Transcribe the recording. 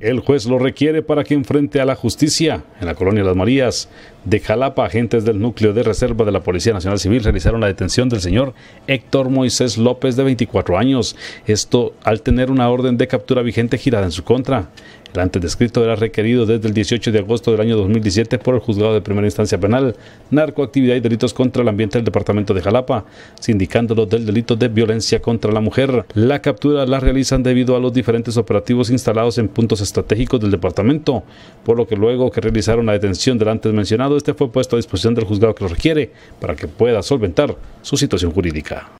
El juez lo requiere para que enfrente a la justicia. En la colonia Las Marías de Jalapa, agentes del núcleo de reserva de la Policía Nacional Civil realizaron la detención del señor Héctor Moisés López, de 24 años. Esto al tener una orden de captura vigente girada en su contra. El antes descrito era requerido desde el 18 de agosto del año 2017 por el Juzgado de Primera Instancia Penal, Narcoactividad y Delitos contra el Ambiente del Departamento de Jalapa, sindicándolo del delito de violencia contra la mujer. La captura la realizan debido a los diferentes operativos instalados en puntos estratégicos del departamento, por lo que luego que realizaron la detención del antes mencionado, este fue puesto a disposición del juzgado que lo requiere para que pueda solventar su situación jurídica.